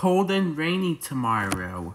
cold and rainy tomorrow.